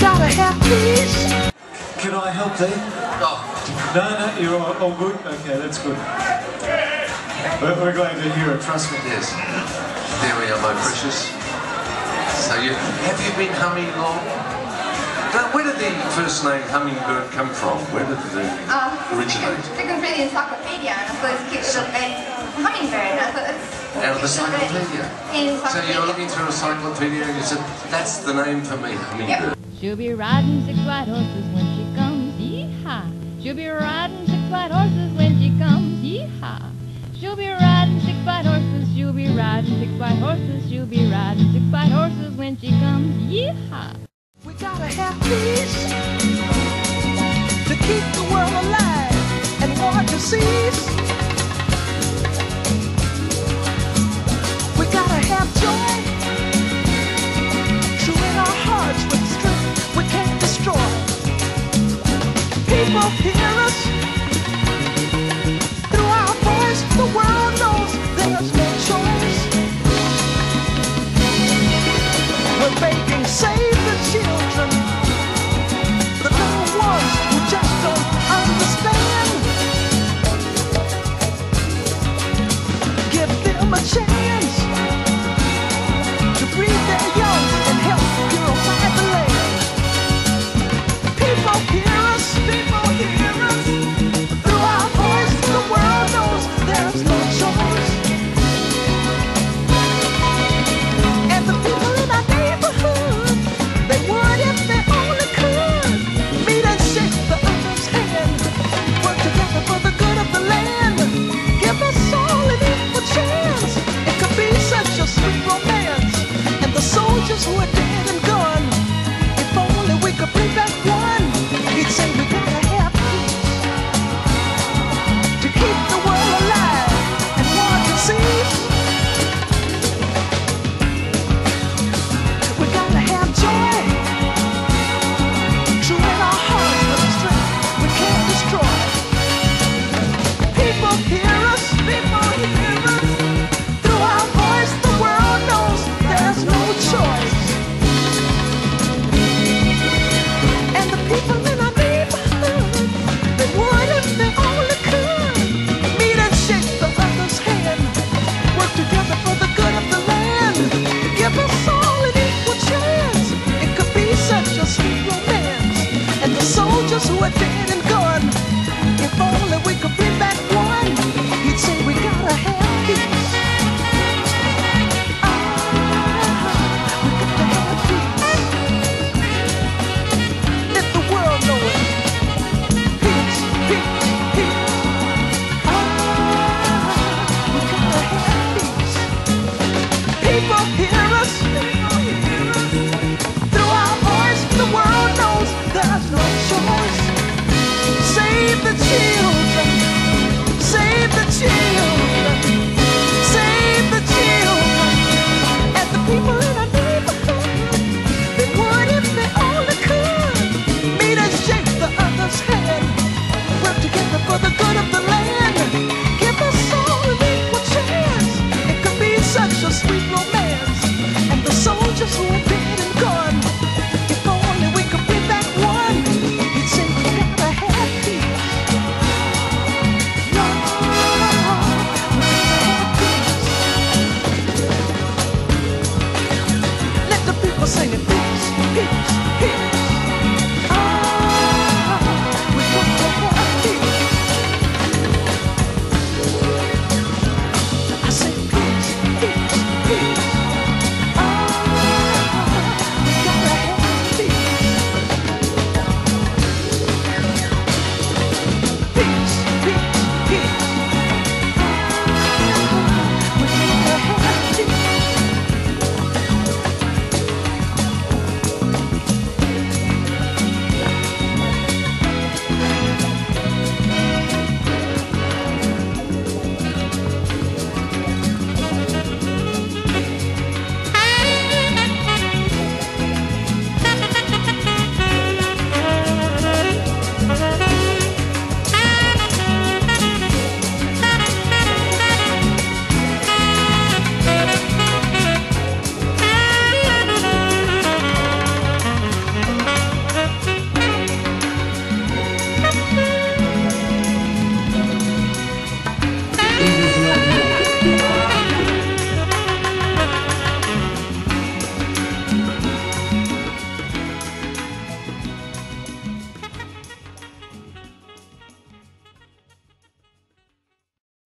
gotta have. Can I help thee? No. No, no, you're all, all good? Okay, that's good. But we're glad to hear it, trust me. Yes. There we are, my precious. So you, have you been humming long? Now, where did the first name Hummingbird come from? Where did it uh, um, originate? It comes from the encyclopedia, and I thought it was cute little. Hummingbird, and I thought it's... Out of the encyclopedia? So you're looking through a encyclopedia and you said, that's the name for me, Hummingbird. Yep. She'll be riding six white horses when she comes, yee-haw. She'll be riding six white horses when she comes, yee-haw. She'll be riding six white horses, she'll be riding six white horses, she'll be riding six white horses when she comes, yee-haw. We gotta have peace to keep the world alive and war to cease. people hear us? the cheese.